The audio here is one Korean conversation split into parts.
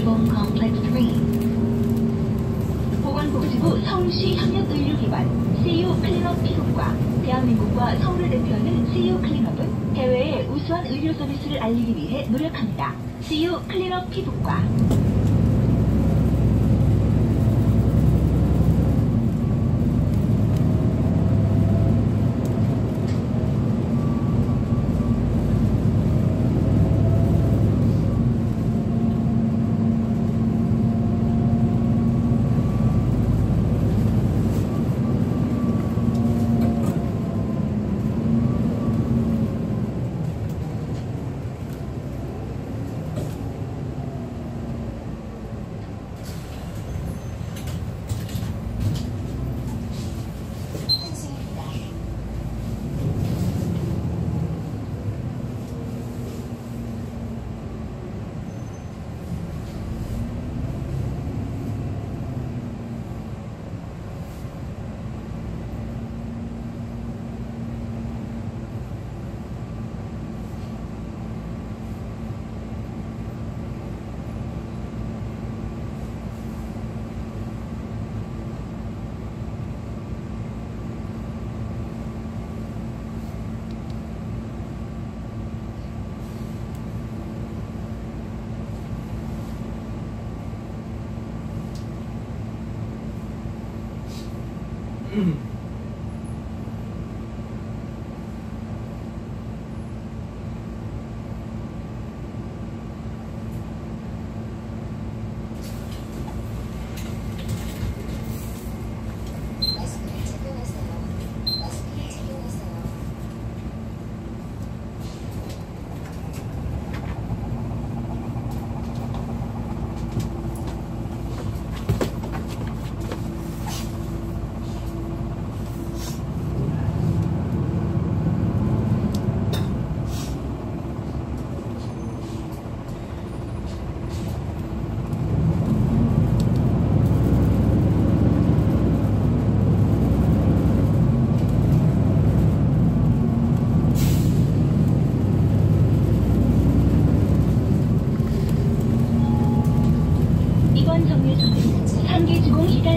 주공 컴플렉스 3. 보건복지부 서울시 협력의료기관 CU 클린업 피부과 대한민국과 서울을 대표하는 CU 클린업은 해외의 우수한 의료 서비스를 알리기 위해 노력합니다. CU 클린업 피부과 mm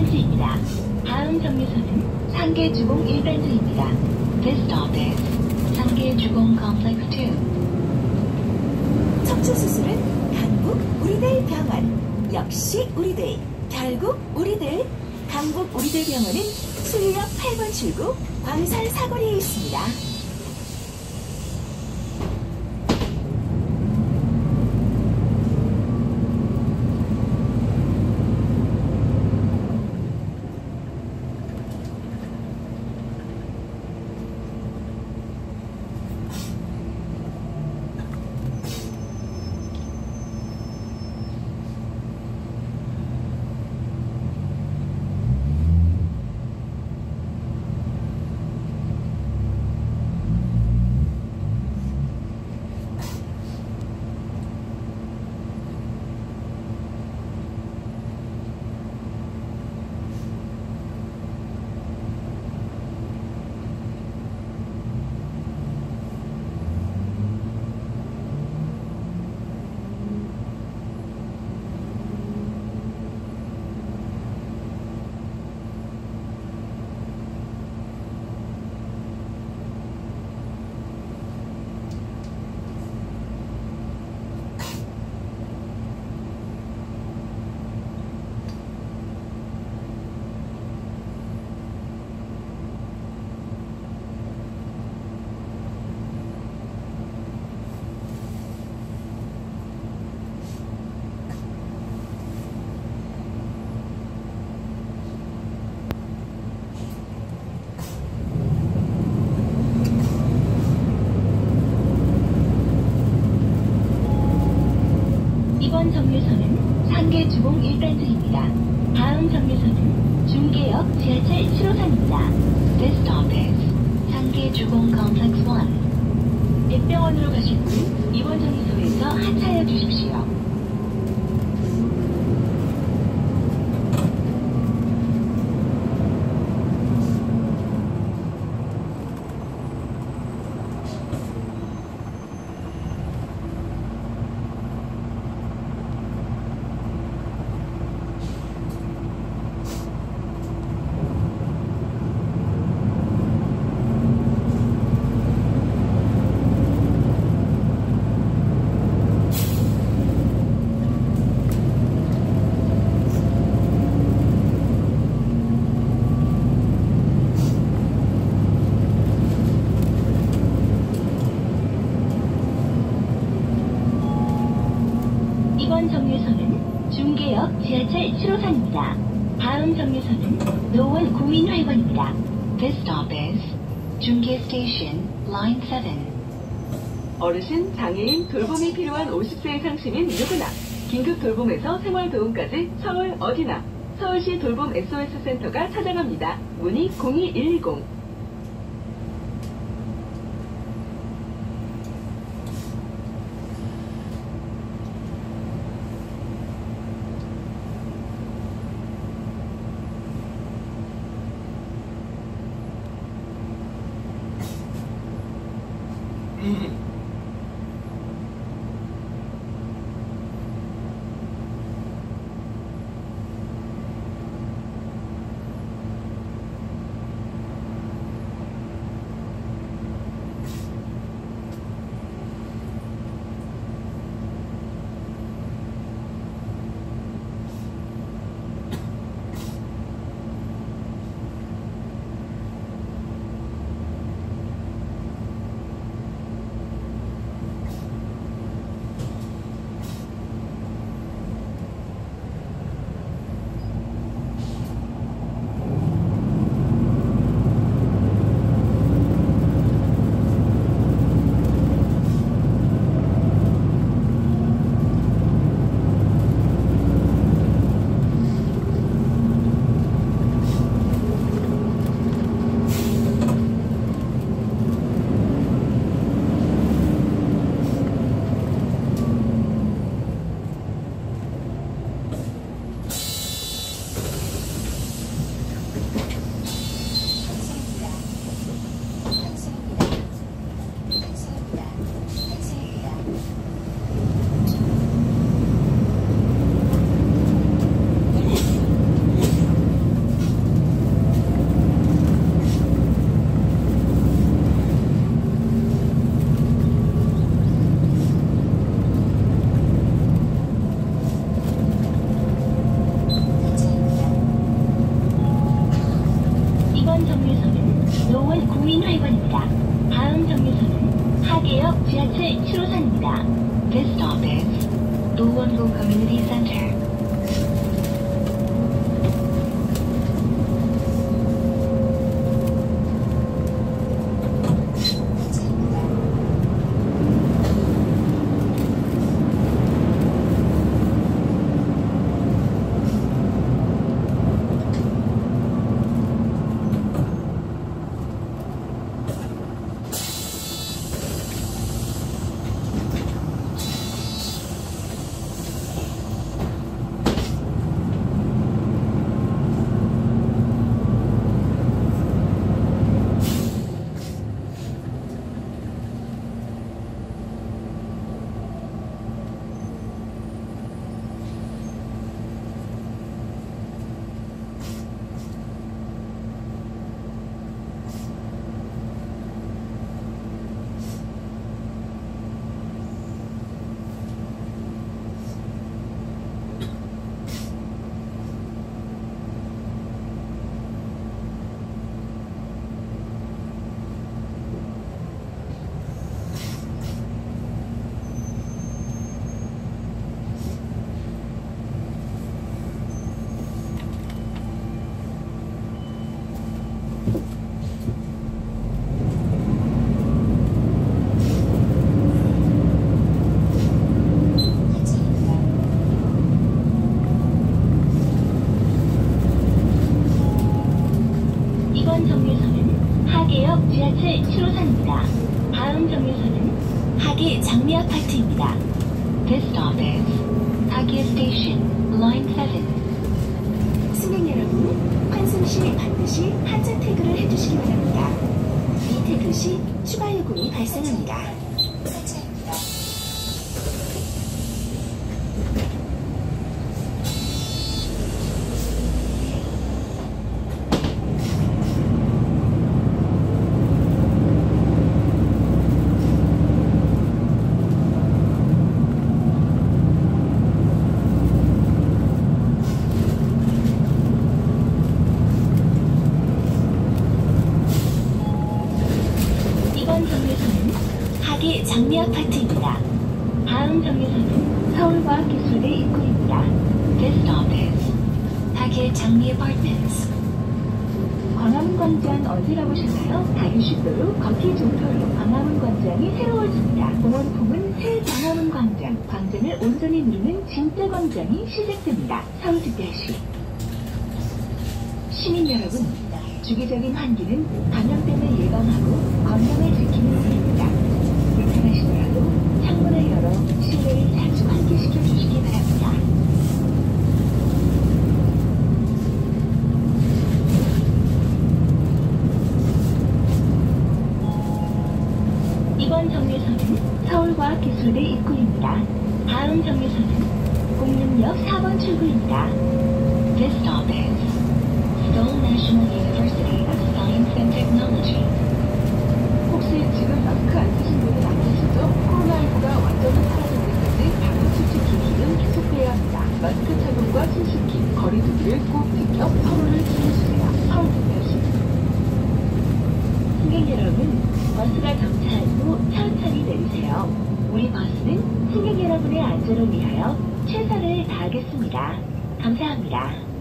1번수입니다. 다음 정류소는 상계주공 1단지입니다. This stop is 상계주공 Complex 2. 척추 수술은 강북 우리들 병원. 역시 우리들. 결국 우리들. 강북 우리들 병원은 수리역 8번 출구 광산 사거리에 있습니다. 이번 정류소는 상계 주공 1단지입니다. 다음 정류소는 중계역 지하철 7호선입니다. This stop is 상계 주공 컴플렉스 1. 백병원으로 가실 분 이번 정류소에서 하차해 주십시오. 정류소는 중계역 지하철 7호선입니다. 다음 정류소는 노원 구인회관입니다. This stop is 중계 Station, 7. 어르신, 장애인, 돌봄이 필요한 50세 이상 시민 누구나 긴급 돌봄에서 생활 도움까지 서울 어디나 서울시 돌봄 SOS 센터가 찾아갑니다. 문의 02110 어디 가보셨나요? 다리슈도로 걷기 좋도록 광화문 광장이 새로워집니다. 공원품은 새 광화문 광장, 광장을 온전히 누르는 진짜 광장이 시작됩니다. 서울특별시 시민 여러분, 주기적인 환기는 감염병을 예방하고 건강을 지키는 일입니다. 불편하시더라도 창문을 열어 실내를 자주 환기시켜 바랍니다. 이번 정류소는 서울과학기술대 입구입니다. 다음 정류소는 공릉역 4번 출구입니다. This stop is Seoul National University of Science and Technology. 혹시 지금 마스크 안 쓰신 분은 안 계시죠? 코로나19가 완전히 사라질 때까지 방역 수칙 준수는 계속돼야 합니다. 마스크 착용과 손씻기, 거리 두기를 꼭 지켜 서로를 지켜주세요. 서울 특별시 승객 여러분, 버스가 정차하고 천천히 내리세요. 우리 버스는 승객 여러분의 안전을 위하여 최선을 다하겠습니다. 감사합니다.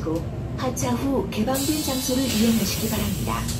삼가하시고 하차 후 개방된 장소를 이용하시기 바랍니다.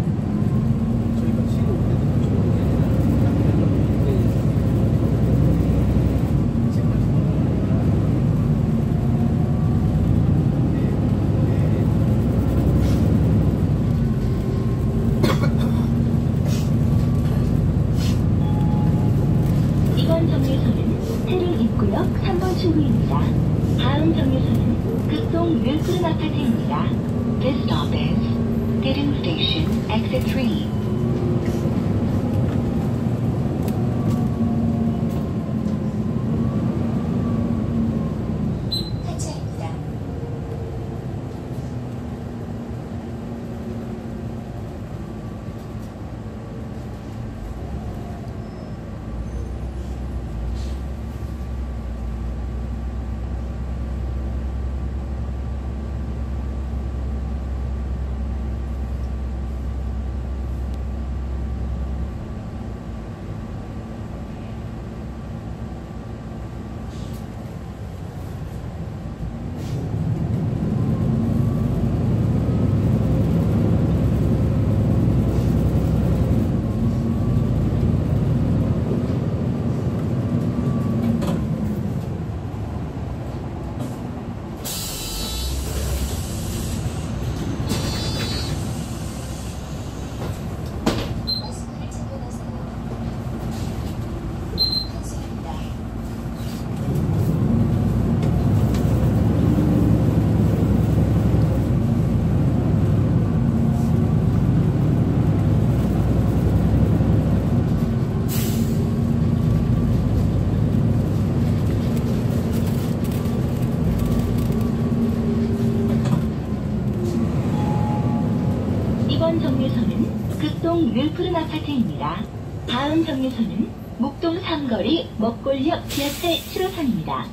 극동 르푸른 아파트입니다. 다음 정류소는 목동 삼거리 먹골역 지하철 7호선입니다.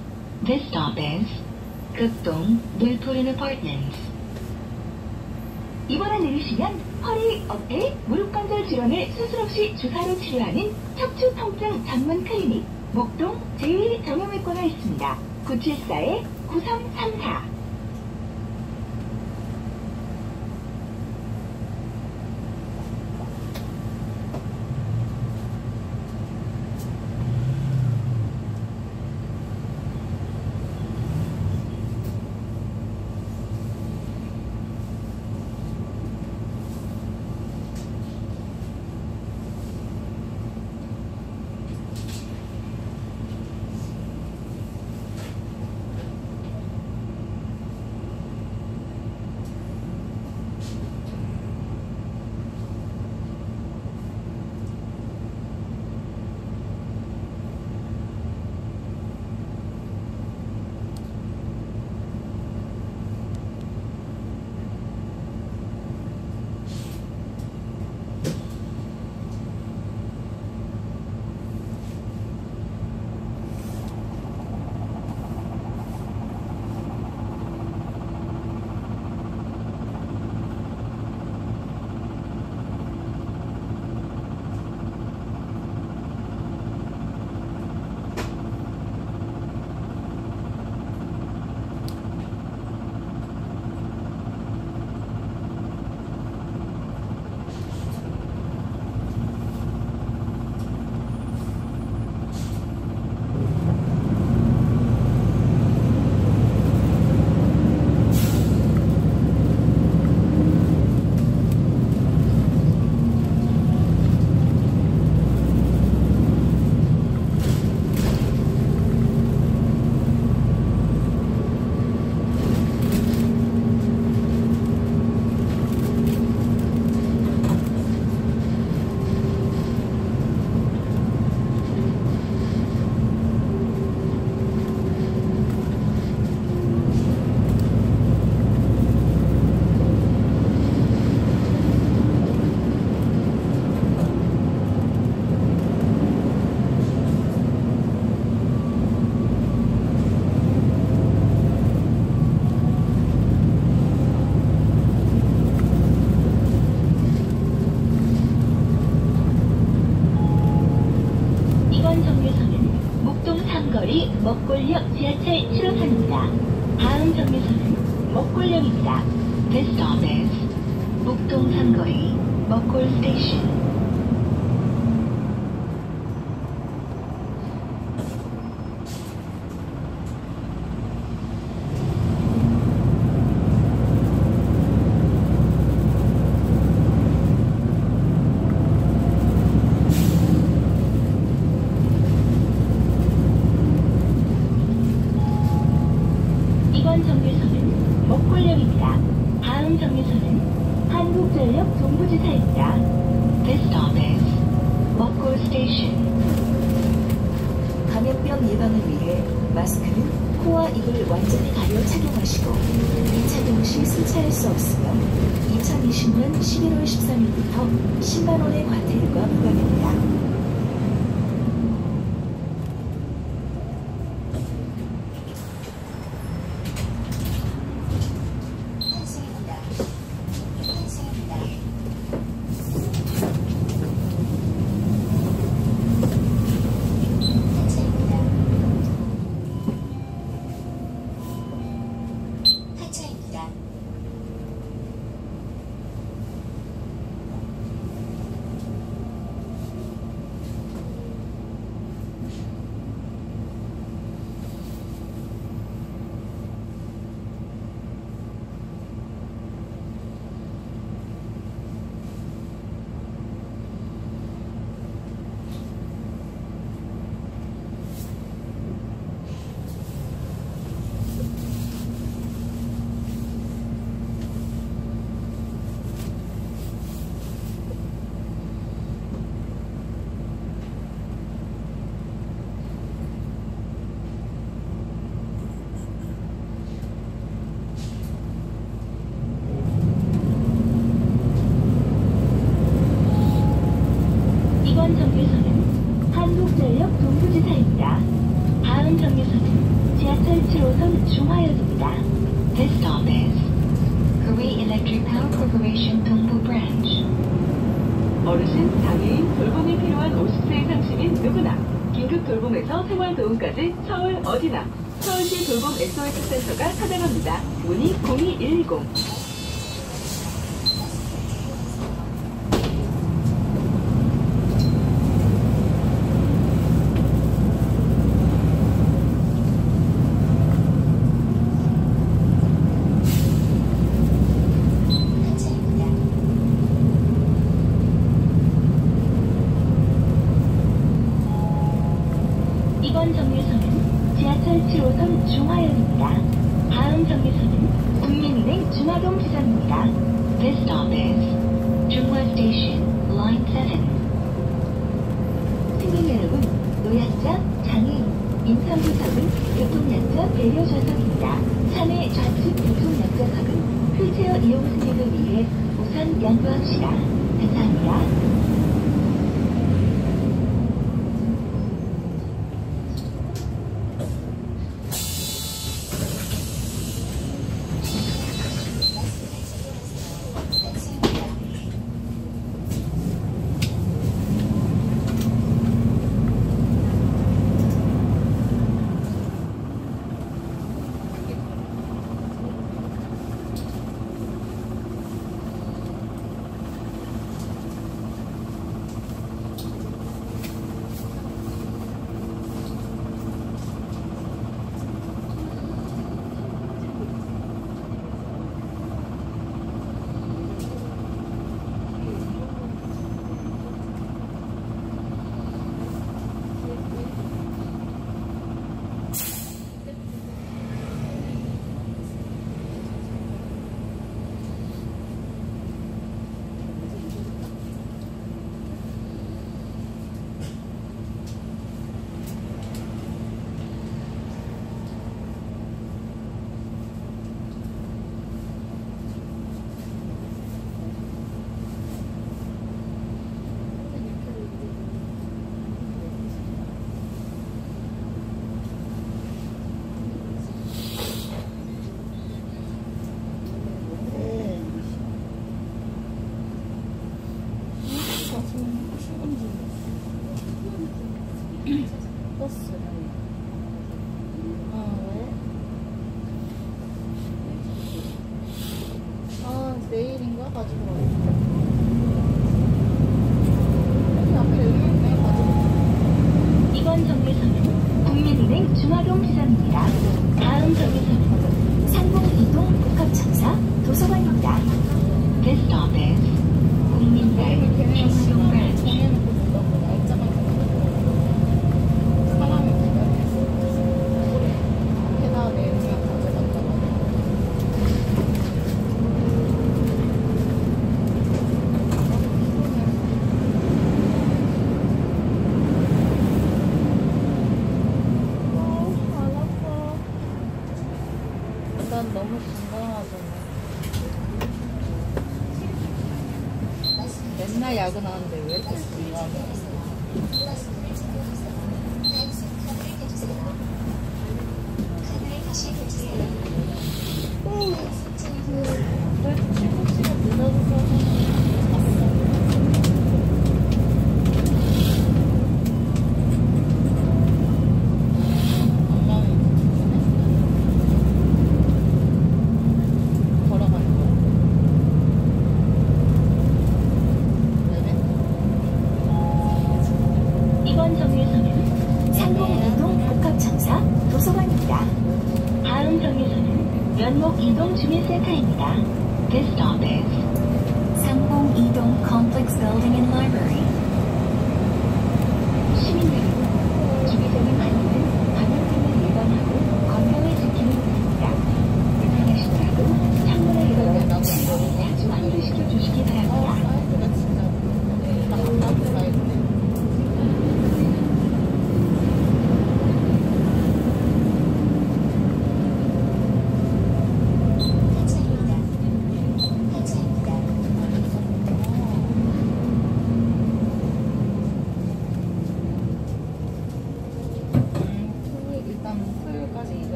This stop is 극동 르푸른 Apartments. 이번에 내리시면 허리, 어깨, 무릎 관절 질환을 수술 없이 주사로 치료하는 척추 통증 전문 클리닉 목동 제1정형외과가 있습니다. 974-9334 있습니다. This stop is 먹골 Station. 감염병 예방을 위해 마스크는 코와 입을 완전히 가려 착용하시고 이 착용 시 승차할 수 없으며 2020년 11월 13일부터 10만 원의 과태료가 부과됩니다. 서울에서 생활도움까지 서울 어디나 서울시 돌봄 SOS 센터가 찾아갑니다. 문의 0210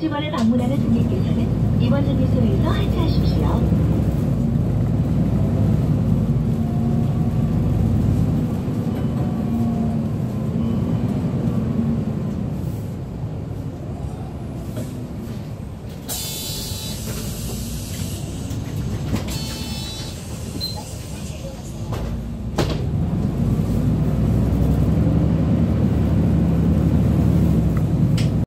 주변에 방문하는 손님께서는 이번 주기소에서 한참